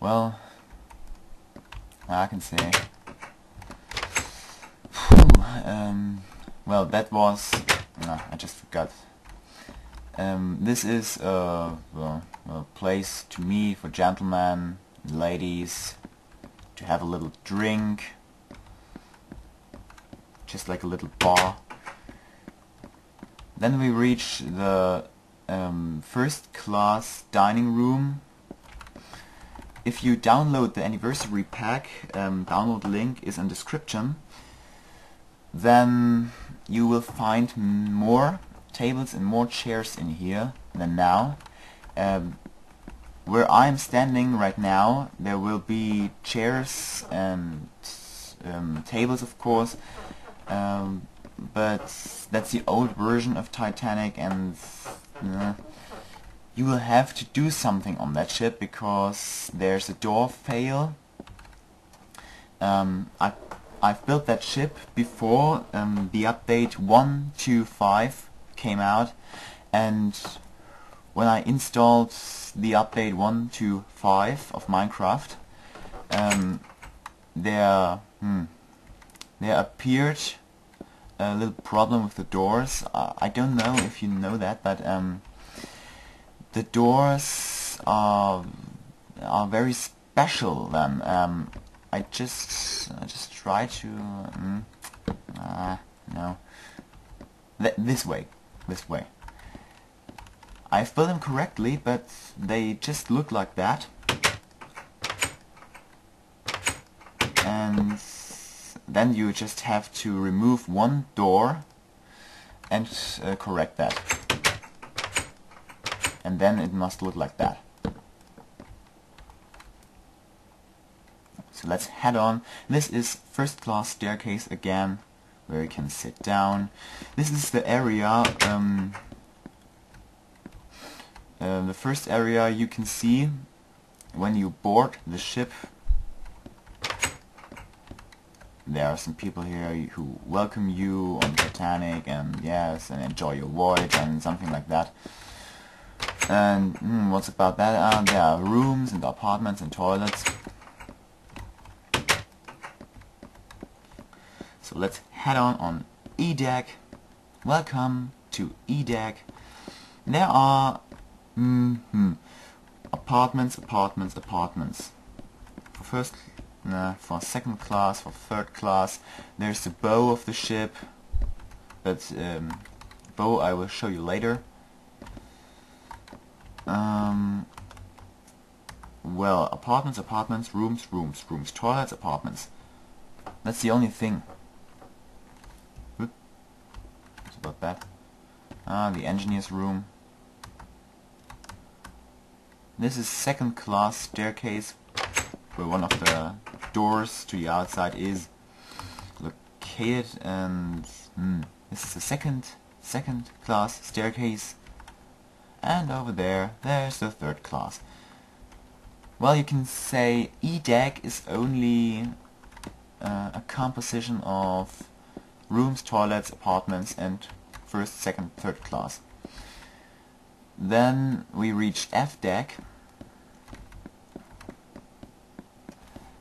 Well, I can say. um, well, that was. I just forgot. Um, this is a, a, a place to me for gentlemen, ladies, to have a little drink, just like a little bar. Then we reach the um, first class dining room. If you download the anniversary pack, um, download link is in description, then you will find more tables and more chairs in here than now. Um, where I'm standing right now, there will be chairs and um, tables, of course, um, but that's the old version of Titanic, and uh, you will have to do something on that ship because there's a door fail. Um, I I've built that ship before um, the update 125 came out and when I installed the update 125 of Minecraft um, there hmm, there appeared a little problem with the doors. Uh, I don't know if you know that but um, the doors are are very special then um, I just I just try to mm, uh, no. Th this way this way. I spelled them correctly but they just look like that. And then you just have to remove one door and uh, correct that and then it must look like that So let's head on. This is first class staircase again, where you can sit down. This is the area, um, uh, the first area you can see when you board the ship. There are some people here who welcome you on Titanic and yes, and enjoy your voyage and something like that. And mm, what's about that? Uh, there are rooms and apartments and toilets. So let's head on on E-Deck. Welcome to E-Deck. There are mm -hmm, apartments, apartments, apartments. For first, nah, for second class, for third class. There's the bow of the ship. But um, bow I will show you later. Um, well, apartments, apartments, rooms, rooms, rooms, toilets, apartments. That's the only thing about that. Ah, the engineer's room. This is second class staircase where one of the doors to the outside is located and hmm, this is the second second class staircase and over there there's the third class. Well you can say E-Deck is only uh, a composition of rooms, toilets, apartments and first, second, third class. Then we reached F deck.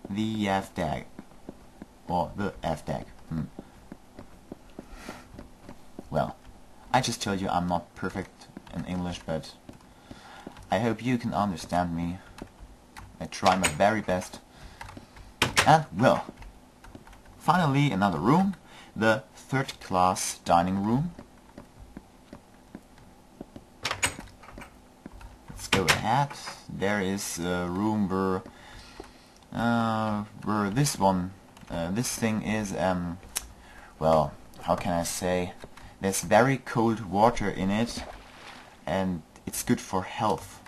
The F deck. Or the F deck. Hmm. Well, I just told you I'm not perfect in English, but I hope you can understand me. I try my very best. And, well, finally another room the third class dining room. Let's go ahead. There is a room where, uh, where this one, uh, this thing is, um, well, how can I say, there's very cold water in it and it's good for health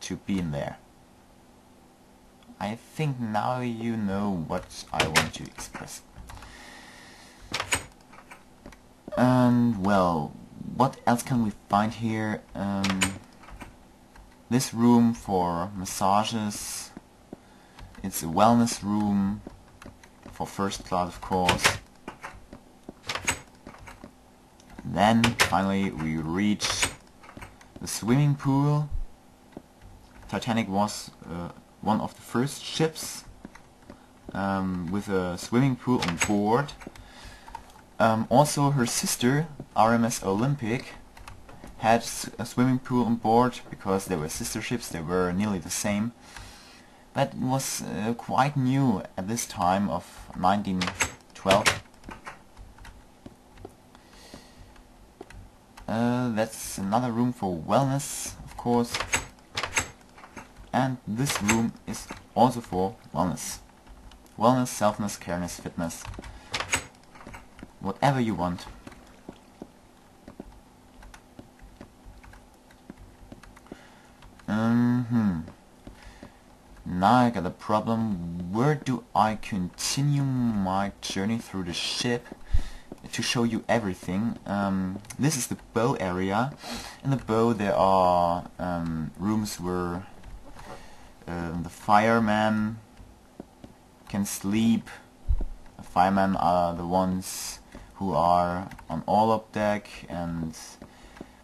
to be in there. I think now you know what I want to express. And well, what else can we find here? Um, this room for massages. It's a wellness room for first class, of course. Then finally we reach the swimming pool. Titanic was uh, one of the first ships um, with a swimming pool on board. Um, also her sister, RMS Olympic, had a swimming pool on board because they were sister ships, they were nearly the same. That was uh, quite new at this time of 1912. Uh, that's another room for wellness, of course. And this room is also for wellness. Wellness, selfness, careness, fitness. Whatever you want. Mm hmm Now I got a problem. Where do I continue my journey through the ship? To show you everything. Um, this is the bow area. In the bow there are um, rooms where uh, the firemen can sleep. The firemen are the ones who are on Orlop deck and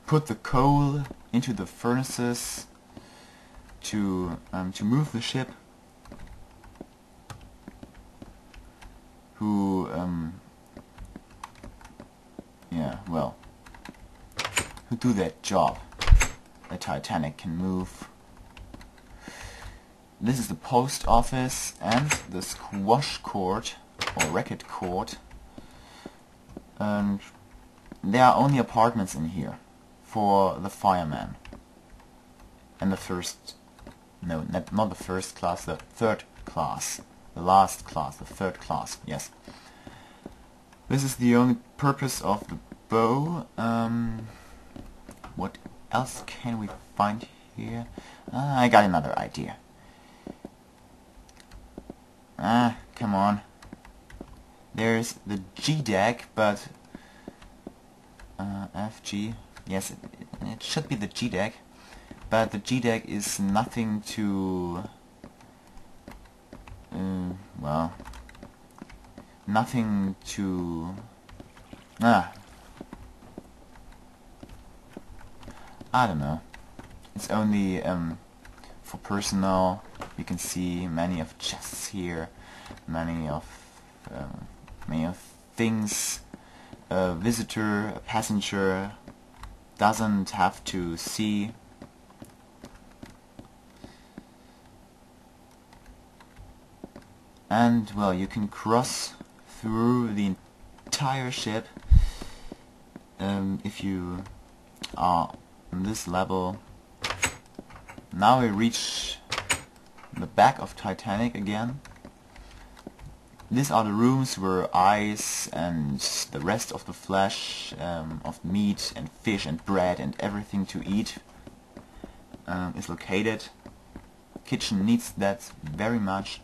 put the coal into the furnaces to um, to move the ship. Who um, yeah, well, who do that job. The Titanic can move. This is the post office and the squash court or racket court. And there are only apartments in here for the fireman. And the first, no, not, not the first class, the third class. The last class, the third class, yes. This is the only purpose of the bow. Um, what else can we find here? Uh, I got another idea. Ah, come on. There's the G deck, but uh, FG. Yes, it, it should be the G deck, but the G deck is nothing to. Uh, well, nothing to... Ah. I don't know. It's only um, for personal. You can see many of chests here, many of um, many of things. A visitor, a passenger doesn't have to see and well you can cross through the entire ship um, if you are on this level. Now we reach the back of Titanic again. These are the rooms where ice and the rest of the flesh um, of meat and fish and bread and everything to eat um, is located. Kitchen needs that very much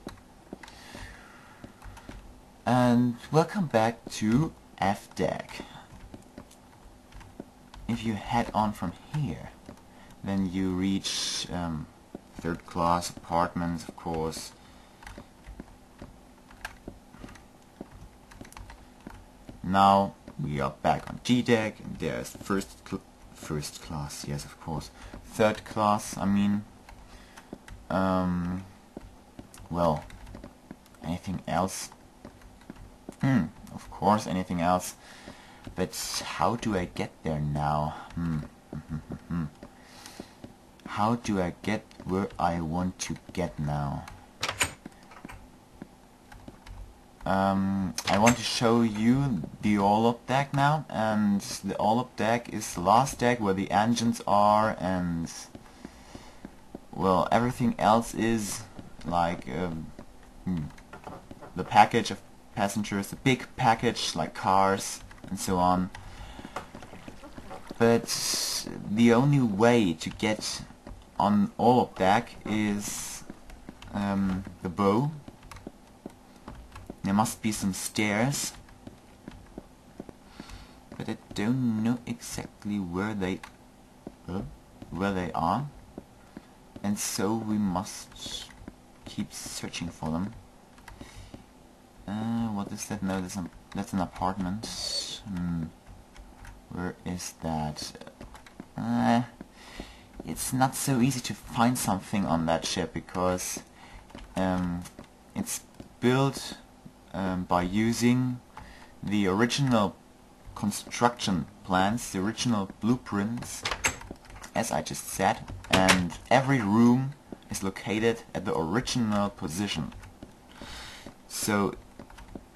and welcome back to F-Deck. If you head on from here, then you reach um, third class apartments, of course. Now we are back on G-Deck, and there's first cl first class, yes, of course. Third class, I mean. Um, well, anything else Hmm, of course, anything else. But how do I get there now? Hmm. how do I get where I want to get now? Um, I want to show you the Orlop deck now, and the Orlop deck is the last deck where the engines are, and well, everything else is like um, hmm, the package of passengers, a big package like cars and so on. But the only way to get on all of that is um, the bow. There must be some stairs. But I don't know exactly where they uh, where they are. And so we must keep searching for them. Uh, what is that? No, that's an, that's an apartment. Hmm. Where is that? Uh, it's not so easy to find something on that ship because um, it's built um, by using the original construction plans, the original blueprints, as I just said, and every room is located at the original position. So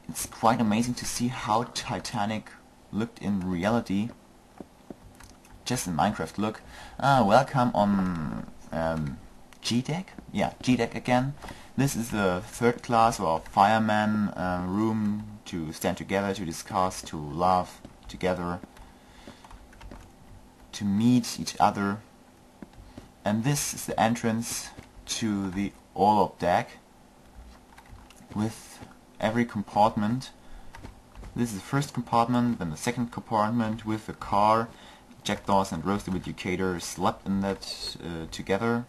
it's quite amazing to see how Titanic looked in reality. Just in Minecraft look. Ah, welcome on um, G-Deck? Yeah, G-Deck again. This is the third class or fireman uh, room to stand together, to discuss, to laugh together, to meet each other. And this is the entrance to the Orlop deck with every compartment. This is the first compartment, then the second compartment with the car. Jack Dawson and Rose DeWitt Bukater slept in that uh, together.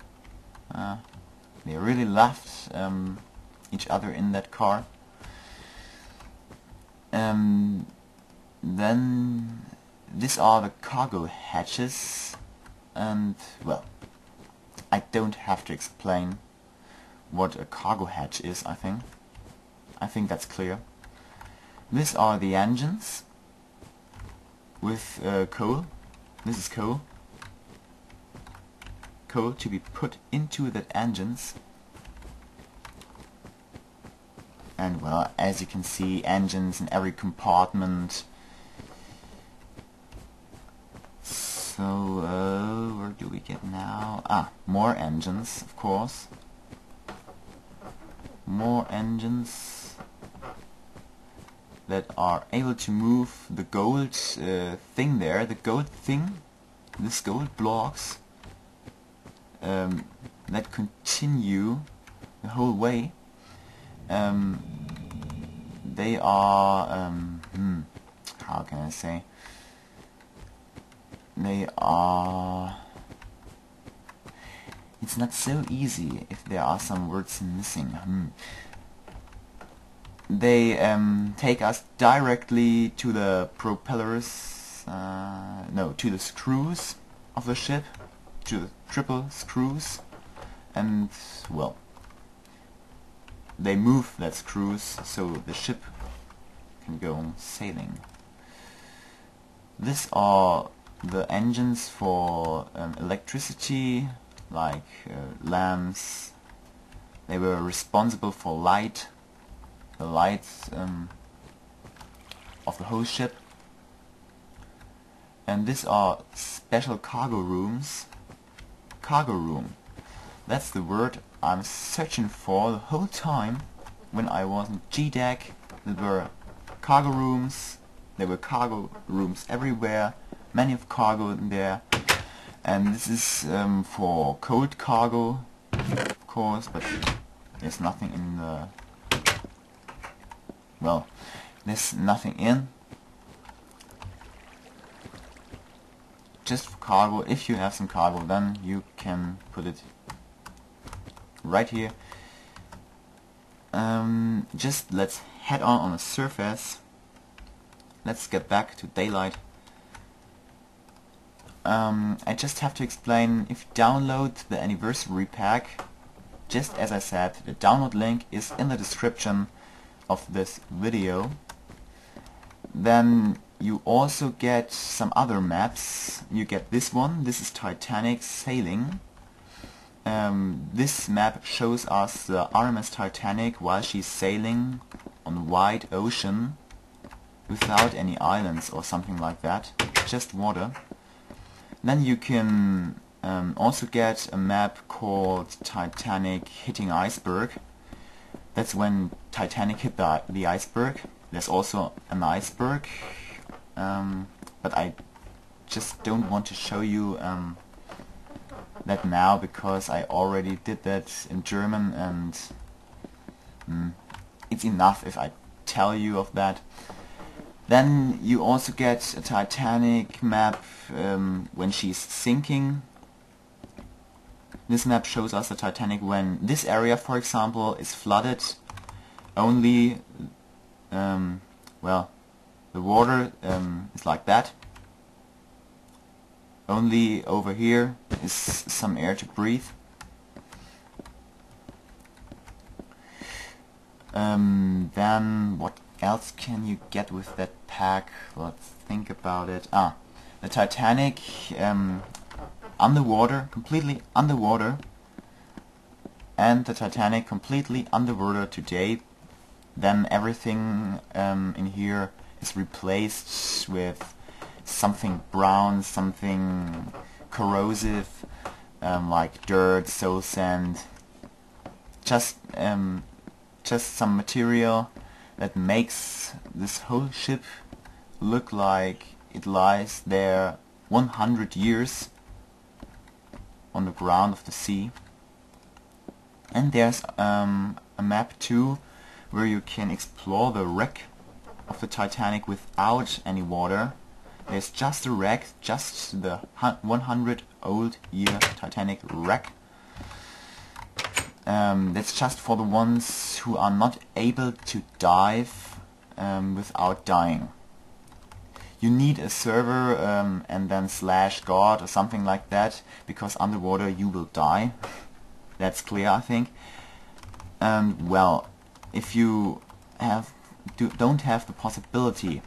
Uh, they really loved um, each other in that car. Um, then these are the cargo hatches and well I don't have to explain what a cargo hatch is I think I think that's clear. These are the engines with uh, coal. This is coal. Coal to be put into the engines. And well as you can see engines in every compartment. So uh, where do we get now? Ah more engines of course. More engines that are able to move the gold uh, thing there the gold thing this gold blocks um, that continue the whole way um, they are um, hmm, how can I say they are it's not so easy if there are some words missing hmm. They um, take us directly to the propellers uh, no to the screws of the ship to the triple screws and well they move that screws so the ship can go sailing. These are the engines for um, electricity like uh, lamps they were responsible for light the lights um, of the whole ship. And these are special cargo rooms. Cargo room. That's the word I'm searching for the whole time when I was in G-Deck. There were cargo rooms, there were cargo rooms everywhere, many of cargo in there. And this is um, for cold cargo, of course, but there's nothing in the... Well, there's nothing in. Just cargo, if you have some cargo, then you can put it right here. Um, just let's head on on the surface. Let's get back to daylight. Um, I just have to explain, if you download the anniversary pack, just as I said, the download link is in the description of this video. Then you also get some other maps. You get this one, this is Titanic Sailing. Um, this map shows us the RMS Titanic while she's sailing on wide ocean without any islands or something like that, just water. Then you can um, also get a map called Titanic hitting iceberg. That's when Titanic hit the, the iceberg. There's also an iceberg, um, but I just don't want to show you um, that now because I already did that in German and mm, it's enough if I tell you of that. Then you also get a Titanic map um, when she's sinking. This map shows us the Titanic when this area, for example, is flooded. Only, um, well, the water um, is like that only over here is some air to breathe. Um, then what else can you get with that pack? Let's think about it. Ah, the Titanic um, underwater, completely underwater, and the Titanic completely underwater today. Then everything um, in here is replaced with something brown, something corrosive, um, like dirt, soul sand, just um, just some material that makes this whole ship look like it lies there 100 years on the ground of the sea. And there's um, a map too where you can explore the wreck of the Titanic without any water. There's just a wreck, just the 100 old year Titanic wreck. Um, that's just for the ones who are not able to dive um, without dying. You need a server um, and then slash god or something like that because underwater you will die. That's clear I think. And well, if you have do, don't have the possibility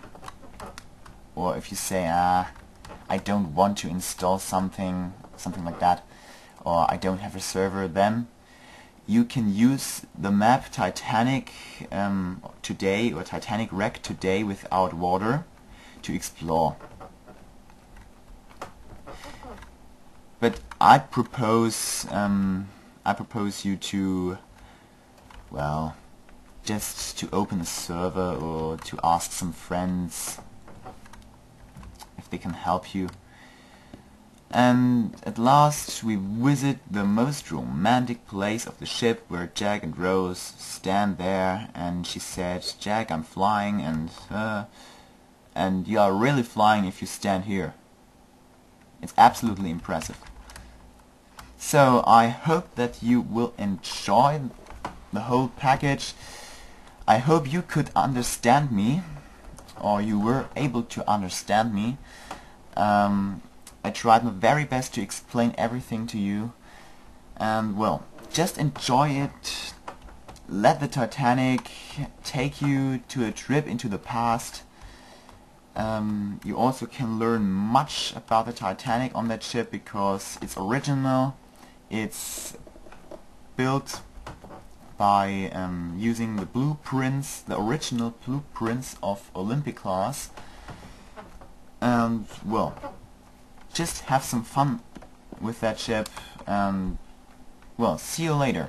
or if you say ah I don't want to install something something like that or I don't have a server then you can use the map Titanic um, today or Titanic wreck today without water to explore. But I propose um, I propose you to well just to open a server or to ask some friends if they can help you. And at last we visit the most romantic place of the ship where Jack and Rose stand there and she said, Jack, I'm flying and uh, and you are really flying if you stand here. It's absolutely impressive. So I hope that you will enjoy the whole package. I hope you could understand me or you were able to understand me. Um, I tried my very best to explain everything to you. And well, just enjoy it. Let the Titanic take you to a trip into the past. Um, you also can learn much about the Titanic on that ship because it's original. It's built by um, using the blueprints, the original blueprints of Olympic class. And well, just have some fun with that ship and well, see you later.